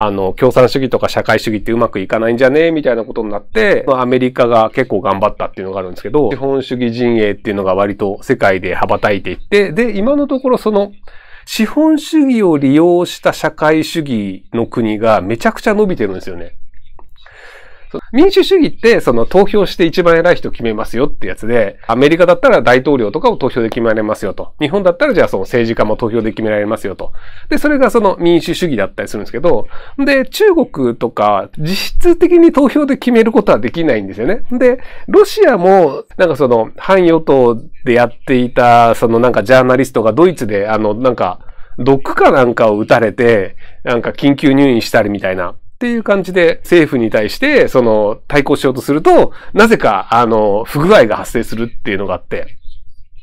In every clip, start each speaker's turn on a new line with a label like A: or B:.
A: あの、共産主義とか社会主義ってうまくいかないんじゃねえみたいなことになって、アメリカが結構頑張ったっていうのがあるんですけど、資本主義陣営っていうのが割と世界で羽ばたいていって、で、今のところその、資本主義を利用した社会主義の国がめちゃくちゃ伸びてるんですよね。民主主義って、その投票して一番偉い人決めますよってやつで、アメリカだったら大統領とかを投票で決められますよと。日本だったらじゃあその政治家も投票で決められますよと。で、それがその民主主義だったりするんですけど、で、中国とか実質的に投票で決めることはできないんですよね。で、ロシアも、なんかその反与党でやっていた、そのなんかジャーナリストがドイツで、あの、なんか、毒かなんかを撃たれて、なんか緊急入院したりみたいな。っていう感じで政府に対して、その対抗しようとすると、なぜか、あの、不具合が発生するっていうのがあって、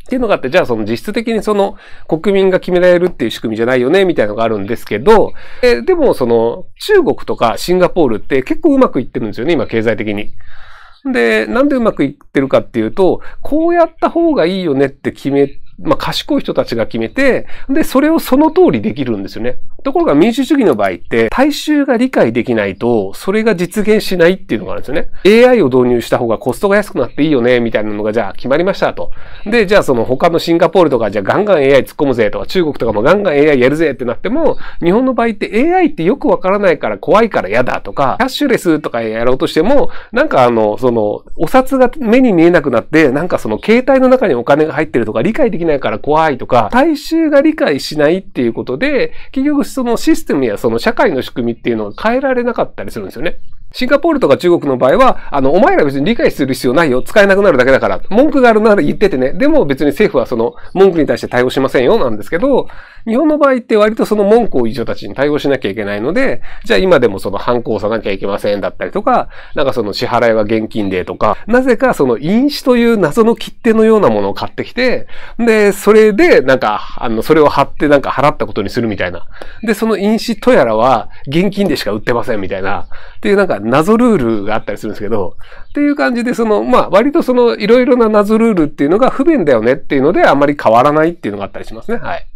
A: っていうのがあって、じゃあその実質的にその国民が決められるっていう仕組みじゃないよね、みたいなのがあるんですけど、えでもその中国とかシンガポールって結構うまくいってるんですよね、今経済的に。で、なんでうまくいってるかっていうと、こうやった方がいいよねって決めてまあ、賢い人たちが決めて、で、それをその通りできるんですよね。ところが民主主義の場合って、大衆が理解できないと、それが実現しないっていうのがあるんですよね。AI を導入した方がコストが安くなっていいよね、みたいなのがじゃあ決まりましたと。で、じゃあその他のシンガポールとか、じゃあガンガン AI 突っ込むぜとか、中国とかもガンガン AI やるぜってなっても、日本の場合って AI ってよくわからないから怖いから嫌だとか、キャッシュレスとかやろうとしても、なんかあの、その、お札が目に見えなくなって、なんかその携帯の中にお金が入ってるとか理解できないから怖いとか、大衆が理解しないっていうことで、結局そのシステムやその社会の仕組みっていうのが変えられなかったりするんですよね。シンガポールとか中国の場合は、あの、お前ら別に理解する必要ないよ。使えなくなるだけだから。文句があるなら言っててね。でも別に政府はその文句に対して対応しませんよ。なんですけど、日本の場合って割とその文句を言う人たちに対応しなきゃいけないので、じゃあ今でもその反抗さなきゃいけませんだったりとか、なんかその支払いは現金でとか、なぜかその飲酒という謎の切手のようなものを買ってきて、で、それでなんか、あの、それを貼ってなんか払ったことにするみたいな。で、その飲酒とやらは現金でしか売ってませんみたいな。っていうなんか謎ルールがあったりするんですけど、っていう感じでその、まあ割とそのいろいろな謎ルールっていうのが不便だよねっていうのであんまり変わらないっていうのがあったりしますね。はい。